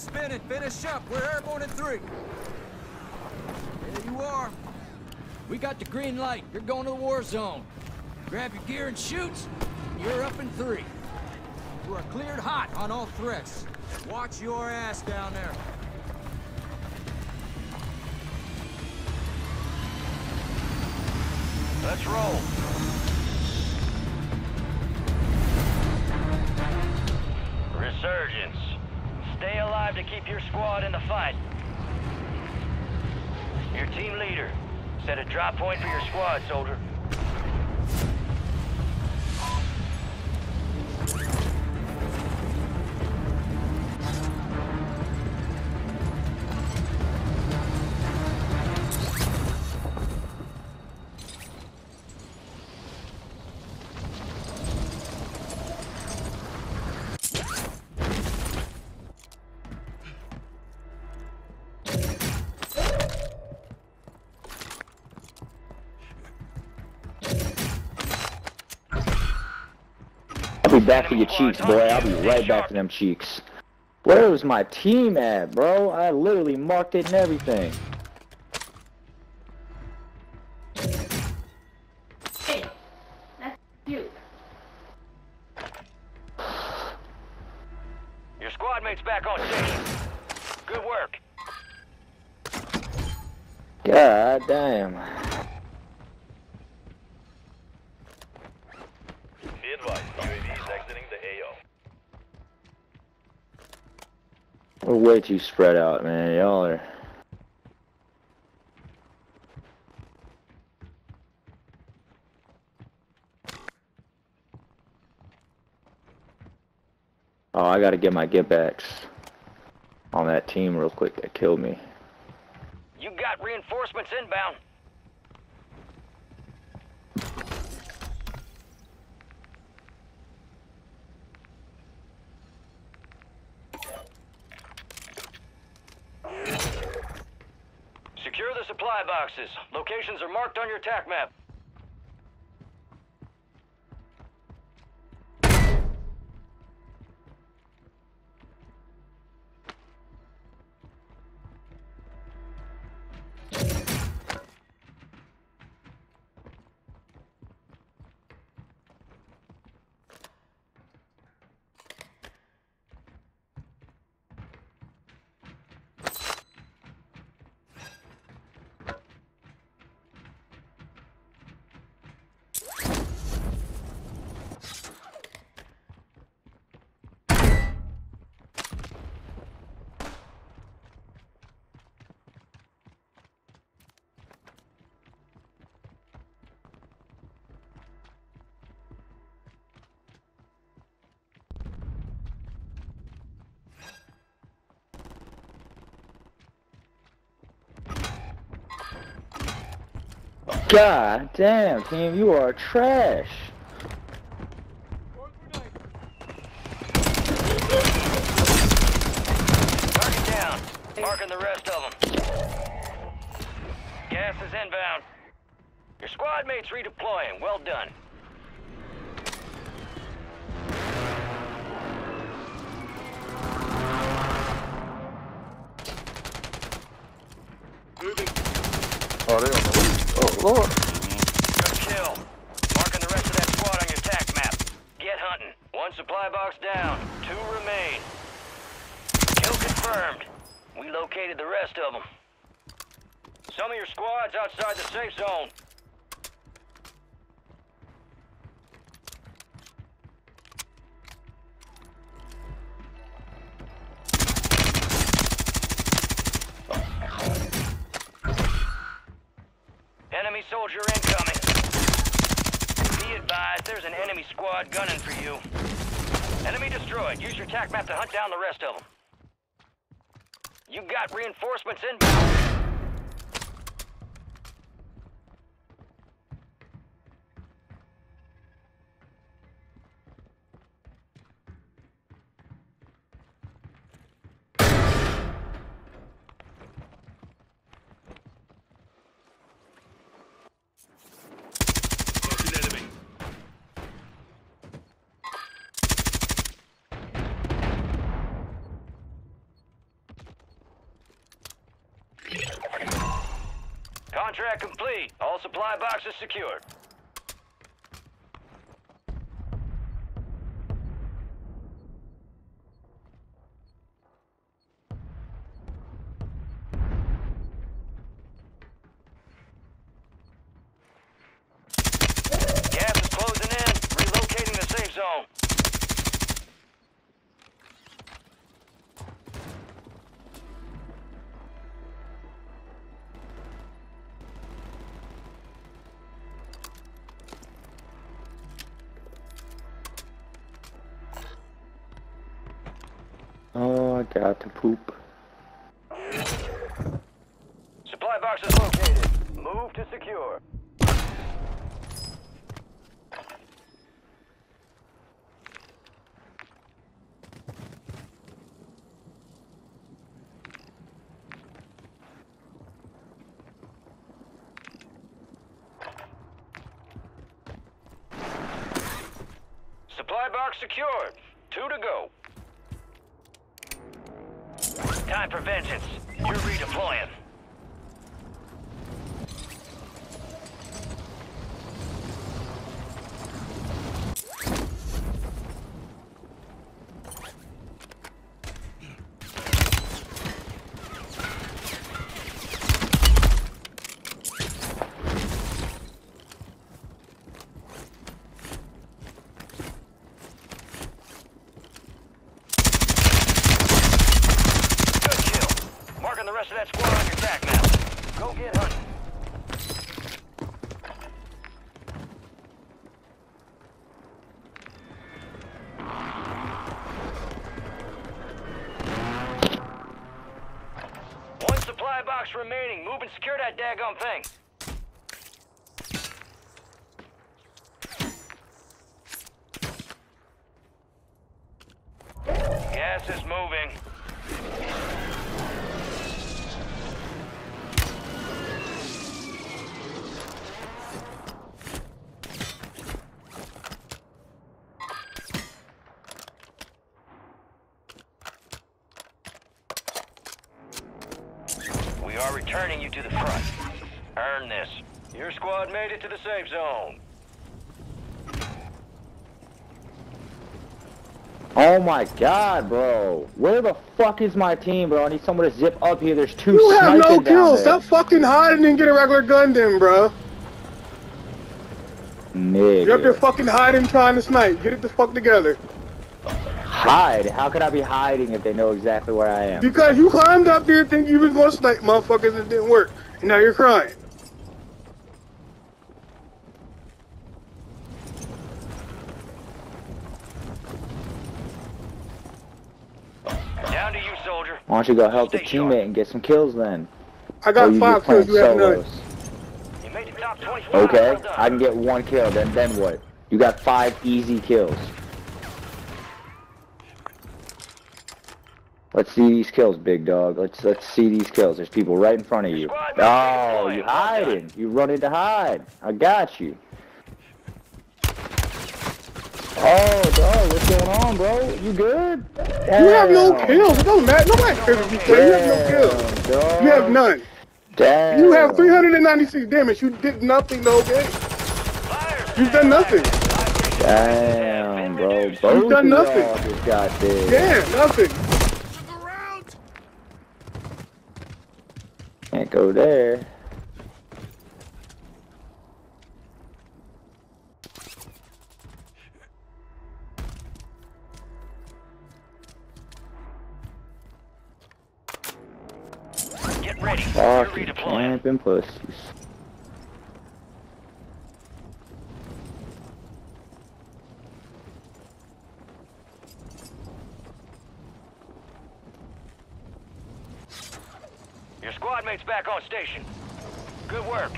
Start spinning. Finish up. We're airborne in three. There you are. We got the green light. You're going to the war zone. Grab your gear and shoot. You're up in three. You are cleared hot on all threats. Watch your ass down there. Let's roll. Resurgence. Stay alive to keep your squad in the fight. Your team leader. Set a drop point for your squad, soldier. I'll be back for your cheeks, boy. I'll be right back for them cheeks. Where was my team at, bro? I literally marked it and everything. Hey, that's you. Your squad mate's back on station. Good work. God damn. We're way too spread out, man. Y'all are. Oh, I gotta get my get backs on that team real quick that killed me. You got reinforcements inbound. Secure the supply boxes. Locations are marked on your tac map. God damn, team, you are trash. Target down. Marking the rest of them. Gas is inbound. Your squad mates redeploying. Well done. Enemy soldier incoming. Be advised, there's an enemy squad gunning for you. Enemy destroyed. Use your tac map to hunt down the rest of them. You got reinforcements inbound. Contract complete. All supply boxes secured. Got to poop. Supply box is located. Move to secure. Supply box secured. Two to go. Time for vengeance. You're redeploying. Box remaining. Move and secure that daggum thing. Gas is moving. We are returning you to the front. Earn this. Your squad made it to the safe zone. Oh my god, bro. Where the fuck is my team, bro? I need someone to zip up here. There's two You have no sniping down kills. there. Stop fucking hiding and get a regular gun then, bro. You're up there Nigga. fucking hiding trying to snipe. Get it the fuck together. Hide? How could I be hiding if they know exactly where I am? Because you climbed up there thinking you was gonna snipe motherfuckers and it didn't work. And now you're crying. Down to you, soldier. Why don't you go help the Stay sharp. teammate and get some kills then? I got oh, five kills, you have none. made the top 25. Okay, I can get one kill. Then then what? You got five easy kills. Let's see these kills, big dog. Let's let's see these kills. There's people right in front of you. Oh, you hiding. You running to hide. I got you. Oh, dog, what's going on, bro? You good? You have no Damn. kills. It doesn't matter. Nobody cares if you play. You have no kills. Dog. You have none. Damn. You have 396 damage. You did nothing the whole game. You've done nothing. Damn, bro. You've done nothing. y'all got this. Yeah, nothing. Can't go there. Get ready. Fucking camping pussies. Your squad mate's back on station. Good work.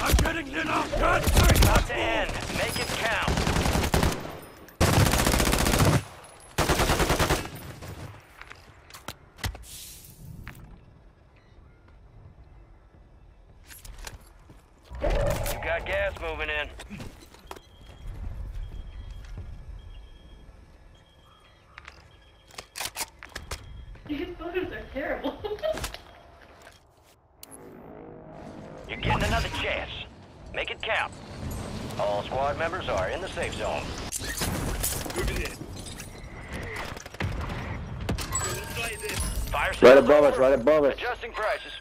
I'm getting lit up. Good. About to end. Make it count. You got gas moving in. terrible. You're getting another chance. Make it count. All squad members are in the safe zone. Right above us, right above us. Adjusting prices.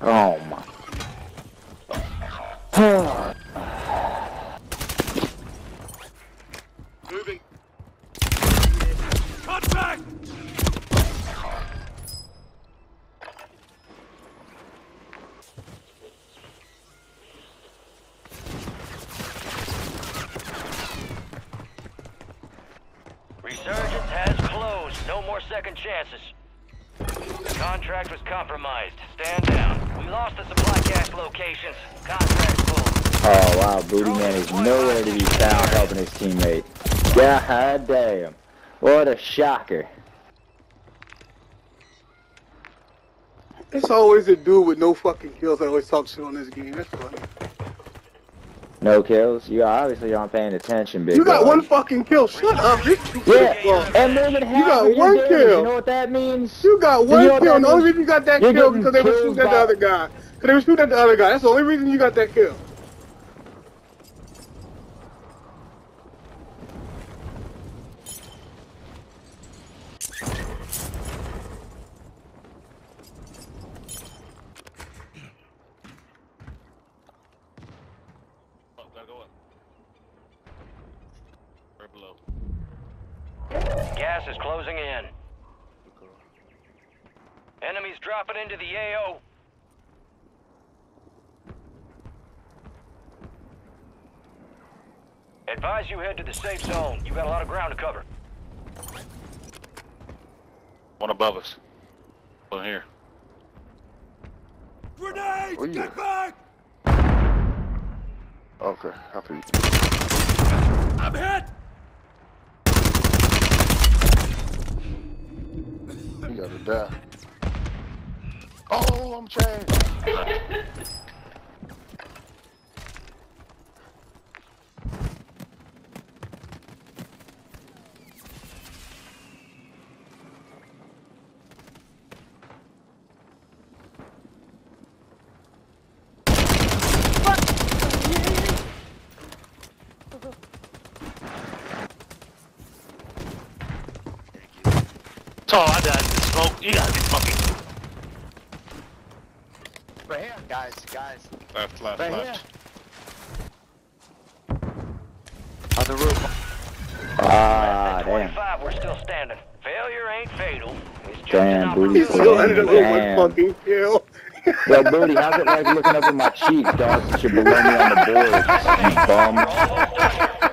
Oh contract was compromised. Stand down. We lost the supply cache locations. Contract full. Oh wow, Booty Man is nowhere to be found helping his teammate. God damn. What a shocker. It's always a dude with no fucking kills that always talks shit on this game. That's funny. No kills? You obviously aren't paying attention, big You got dog. one fucking kill. Shut up, bitch. Yeah, and more than half got of your one damage, kill. You know what that means? You got You one know kill. And the only reason you got that You're kill because they were shooting at the other guy. Because they were shooting at the other guy. That's the only reason you got that kill. Gas is closing in. Enemies dropping into the AO. Advise you head to the safe zone. You got a lot of ground to cover. One above us. One here. Grenade! Oh, yeah. Get back! Okay, copy. I'm hit! Gotta die. Oh, I'm changed. Oh, I died in the smoke. You gotta be fucking. Right here, guys, guys. Left, left, Right left. On the roof. Ah, damn. 25, we're still standing. Failure ain't fatal. It's just Damn, an booty. He opportunity. still ended up with Damn. one fucking kill. Yo, Booty, how's it like looking up at my cheeks, dog, since you're below me on the board, you bum?